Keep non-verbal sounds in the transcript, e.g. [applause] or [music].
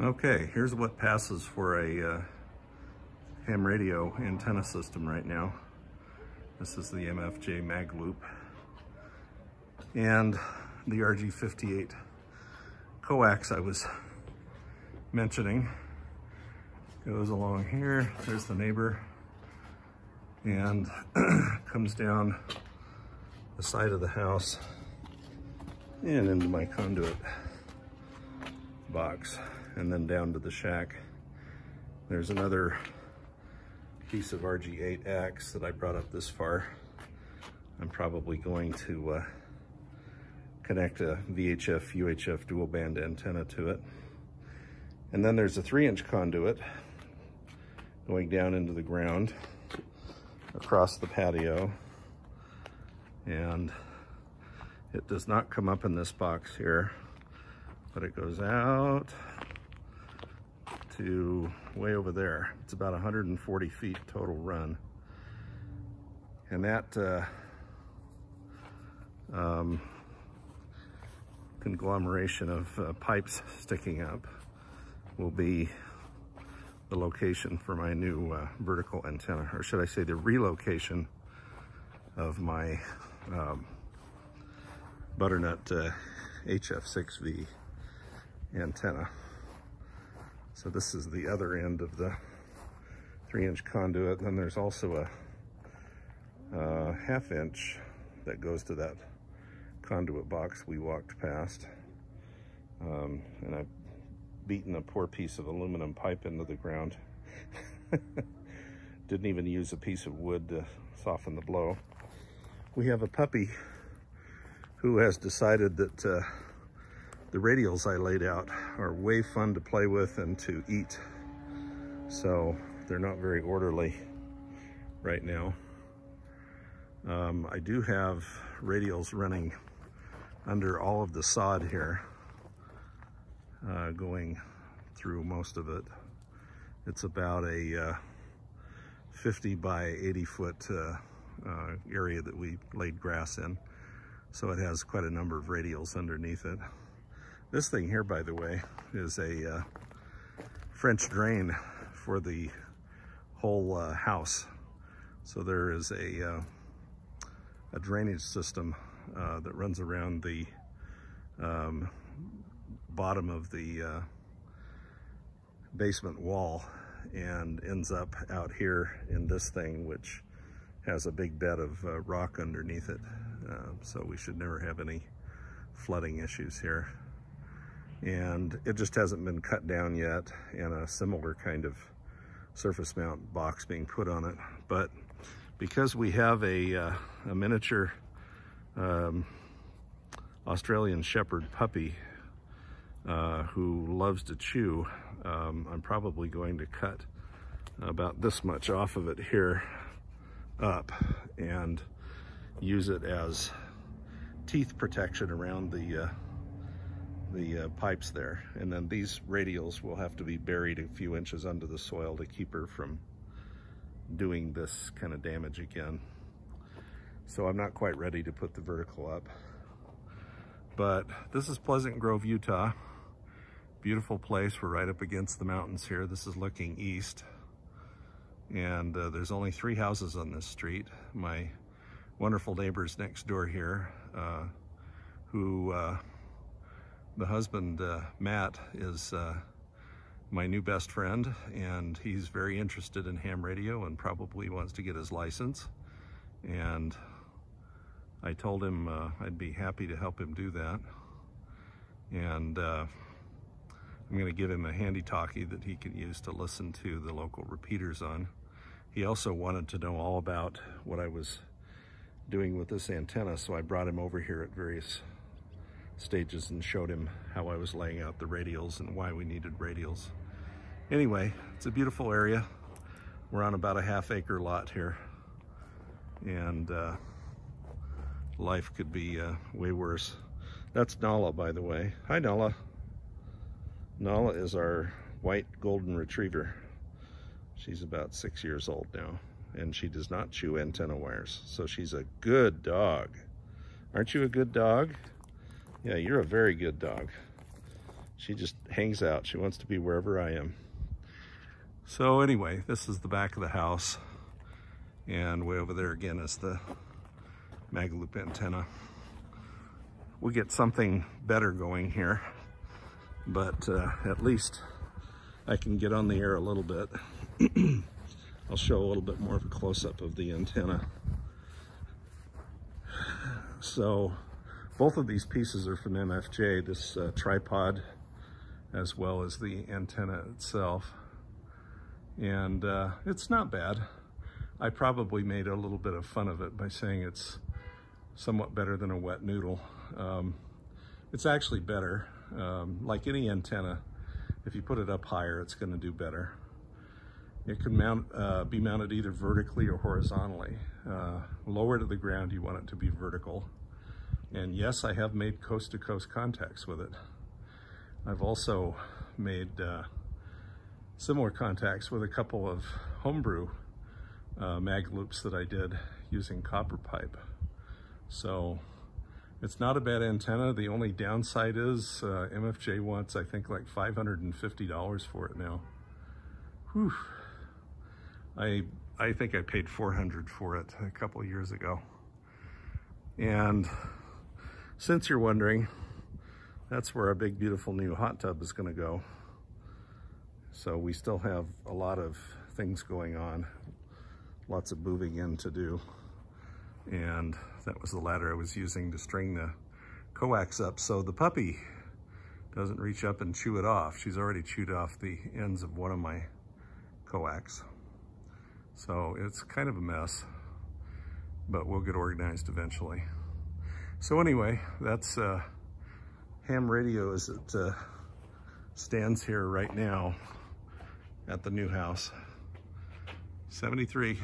Okay, here's what passes for a uh, ham radio antenna system right now. This is the MFJ mag loop. And the RG58 coax I was mentioning goes along here. There's the neighbor and [clears throat] comes down the side of the house and into my conduit box and then down to the shack. There's another piece of RG8X that I brought up this far. I'm probably going to uh, connect a VHF UHF dual band antenna to it. And then there's a three inch conduit going down into the ground across the patio. And it does not come up in this box here, but it goes out to way over there. It's about 140 feet total run. And that uh, um, conglomeration of uh, pipes sticking up will be the location for my new uh, vertical antenna, or should I say the relocation of my um, Butternut HF6V uh, antenna. So this is the other end of the three inch conduit. And Then there's also a, a half inch that goes to that conduit box we walked past. Um, and I've beaten a poor piece of aluminum pipe into the ground. [laughs] Didn't even use a piece of wood to soften the blow. We have a puppy who has decided that uh, the radials I laid out are way fun to play with and to eat. So they're not very orderly right now. Um, I do have radials running under all of the sod here, uh, going through most of it. It's about a uh, 50 by 80 foot uh, uh, area that we laid grass in. So it has quite a number of radials underneath it. This thing here, by the way, is a uh, French drain for the whole uh, house. So there is a, uh, a drainage system uh, that runs around the um, bottom of the uh, basement wall and ends up out here in this thing, which has a big bed of uh, rock underneath it. so we should never have any flooding issues here and it just hasn't been cut down yet and a similar kind of surface mount box being put on it. But because we have a, uh, a miniature um, Australian Shepherd puppy uh, who loves to chew, um, I'm probably going to cut about this much off of it here up and use it as teeth protection around the uh, the uh, pipes there. And then these radials will have to be buried a few inches under the soil to keep her from doing this kind of damage again. So I'm not quite ready to put the vertical up. But this is Pleasant Grove, Utah. Beautiful place. We're right up against the mountains here. This is looking east. And uh, there's only three houses on this street. My wonderful neighbors next door here uh, who uh, the husband, uh, Matt, is uh, my new best friend, and he's very interested in ham radio and probably wants to get his license. And I told him uh, I'd be happy to help him do that. And uh, I'm going to give him a handy talkie that he can use to listen to the local repeaters on. He also wanted to know all about what I was doing with this antenna, so I brought him over here at various stages and showed him how I was laying out the radials and why we needed radials. Anyway, it's a beautiful area. We're on about a half acre lot here and uh, life could be uh, way worse. That's Nala, by the way. Hi, Nala. Nala is our white golden retriever. She's about six years old now, and she does not chew antenna wires. So she's a good dog. Aren't you a good dog? Yeah, you're a very good dog. She just hangs out. She wants to be wherever I am. So anyway, this is the back of the house. And way over there again is the Magloop antenna. We get something better going here, but uh, at least I can get on the air a little bit. [clears throat] I'll show a little bit more of a close-up of the antenna. So both of these pieces are from MFJ, this uh, tripod as well as the antenna itself. And uh, it's not bad. I probably made a little bit of fun of it by saying it's somewhat better than a wet noodle. Um, it's actually better. Um, like any antenna, if you put it up higher, it's going to do better. It can mount, uh, be mounted either vertically or horizontally. Uh, lower to the ground, you want it to be vertical. And yes, I have made coast-to-coast -coast contacts with it. I've also made uh, similar contacts with a couple of homebrew uh, mag loops that I did using copper pipe. So it's not a bad antenna. The only downside is uh, MFJ wants, I think, like $550 for it now. Whew. I, I think I paid 400 for it a couple years ago. And since you're wondering, that's where our big, beautiful new hot tub is gonna go. So we still have a lot of things going on, lots of moving in to do. And that was the ladder I was using to string the coax up so the puppy doesn't reach up and chew it off. She's already chewed off the ends of one of my coax. So it's kind of a mess, but we'll get organized eventually. So anyway, that's uh, ham radio as it uh, stands here right now at the new house. 73.